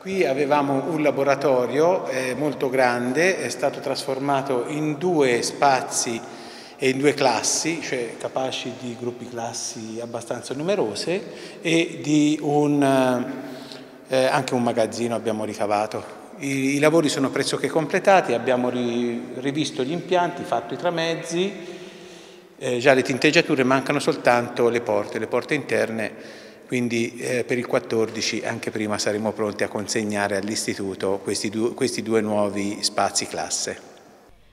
Qui avevamo un laboratorio eh, molto grande, è stato trasformato in due spazi e in due classi, cioè capaci di gruppi classi abbastanza numerose e di un, eh, anche un magazzino abbiamo ricavato. I, I, lavori sono pressoché completati, abbiamo ri, rivisto gli impianti, fatto i tramezzi, eh, già le tinteggiature, mancano soltanto le porte, le porte interne quindi eh, per il 14 anche prima saremo pronti a consegnare all'Istituto questi, questi due nuovi spazi classe.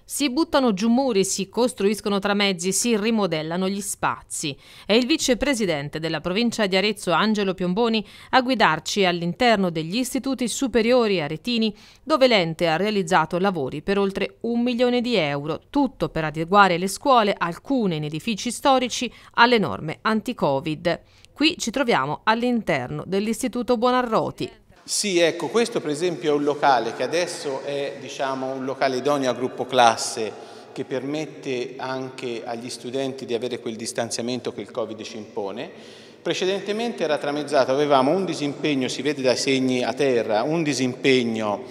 Si buttano giù muri, si costruiscono tramezzi, si rimodellano gli spazi. È il vicepresidente della provincia di Arezzo, Angelo Piomboni, a guidarci all'interno degli istituti superiori aretini, dove l'ente ha realizzato lavori per oltre un milione di euro, tutto per adeguare le scuole, alcune in edifici storici, alle norme anti-Covid. Qui ci troviamo all'interno dell'Istituto Buonarroti. Sì, ecco, questo per esempio è un locale che adesso è diciamo, un locale idoneo a gruppo classe che permette anche agli studenti di avere quel distanziamento che il Covid ci impone. Precedentemente era tramezzato, avevamo un disimpegno, si vede dai segni a terra, un disimpegno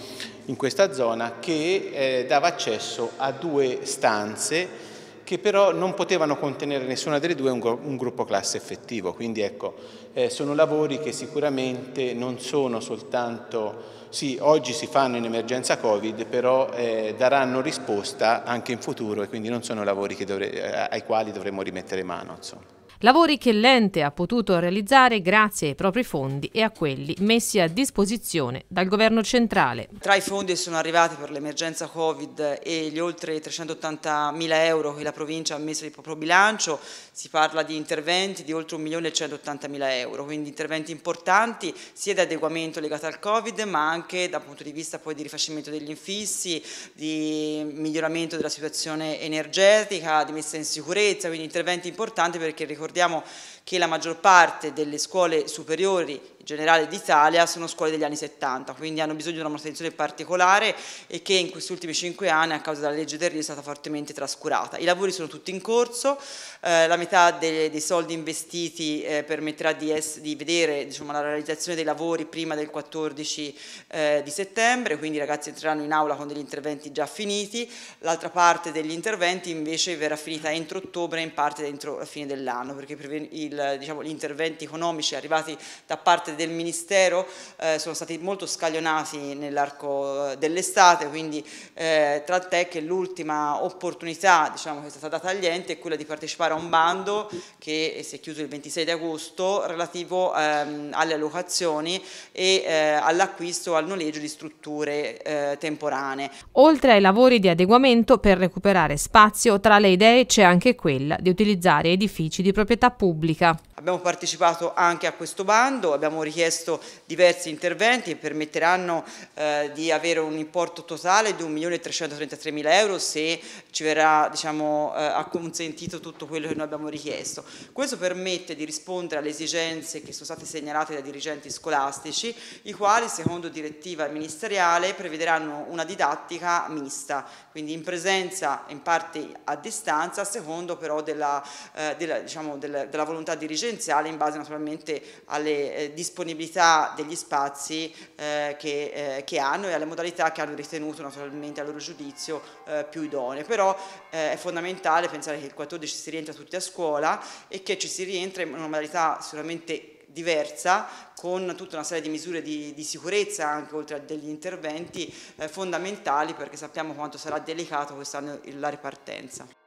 in questa zona che eh, dava accesso a due stanze che però non potevano contenere nessuna delle due un, gruppo classe effettivo. Quindi ecco, eh, sono lavori che sicuramente non sono soltanto, sì, oggi si fanno in emergenza Covid, però eh, daranno risposta anche in futuro e quindi non sono lavori dovre, eh, ai quali dovremmo rimettere mano. Insomma. Lavori che l'ente ha potuto realizzare grazie ai propri fondi e a quelli messi a disposizione dal governo centrale. Tra i fondi che sono arrivati per l'emergenza Covid e gli oltre 380 mila euro che la provincia ha messo di proprio bilancio si parla di interventi di oltre 1 milione e 180 mila euro, quindi interventi importanti sia di adeguamento legato al Covid ma anche dal punto di vista poi di rifacimento degli infissi, di miglioramento della situazione energetica, di messa in sicurezza, quindi interventi importanti perché ricordiamo ricordiamo che la maggior parte delle scuole superiori generale d'Italia sono scuole degli anni 70, quindi hanno bisogno di una manutenzione particolare e che in questi ultimi cinque anni a causa della legge del Rio è stata fortemente trascurata. I lavori sono tutti in corso, eh, la metà dei, dei soldi investiti eh, permetterà di, es, di vedere diciamo, la realizzazione dei lavori prima del 14 eh, di settembre, quindi i ragazzi entreranno in aula con degli interventi già finiti, l'altra parte degli interventi invece verrà finita entro ottobre e in parte entro la fine dell'anno, perché il, diciamo, gli interventi economici arrivati da parte del Ministero eh, sono stati molto scaglionati nell'arco eh, dell'estate, quindi eh, tant'è che l'ultima opportunità diciamo, che è stata data agli enti è quella di partecipare a un bando che si è chiuso il 26 di agosto relativo ehm, alle allocazioni e eh, all'acquisto al noleggio di strutture eh, temporanee. Oltre ai lavori di adeguamento per recuperare spazio, tra le idee c'è anche quella di utilizzare edifici di proprietà pubblica. Abbiamo partecipato anche a questo bando, abbiamo richiesto diversi interventi che permetteranno eh, di avere un importo totale di 1.333.000 euro se ci verrà diciamo, eh, acconsentito tutto quello che noi abbiamo richiesto. Questo permette di rispondere alle esigenze che sono state segnalate dai dirigenti scolastici, i quali secondo direttiva ministeriale prevederanno una didattica mista, quindi in presenza in parte a distanza, secondo però della, eh, della, diciamo, della, della volontà dirigenziale dirigenziale in base naturalmente alle eh, disponibilità degli spazi eh, che, eh, che, hanno e alle modalità che hanno ritenuto naturalmente a loro giudizio eh, più idonee. Però eh, è fondamentale pensare che il 14 si rientra tutti a scuola e che ci si rientra in una modalità sicuramente diversa con tutta una serie di misure di, di sicurezza anche oltre a degli interventi eh, fondamentali perché sappiamo quanto sarà delicato quest'anno la ripartenza.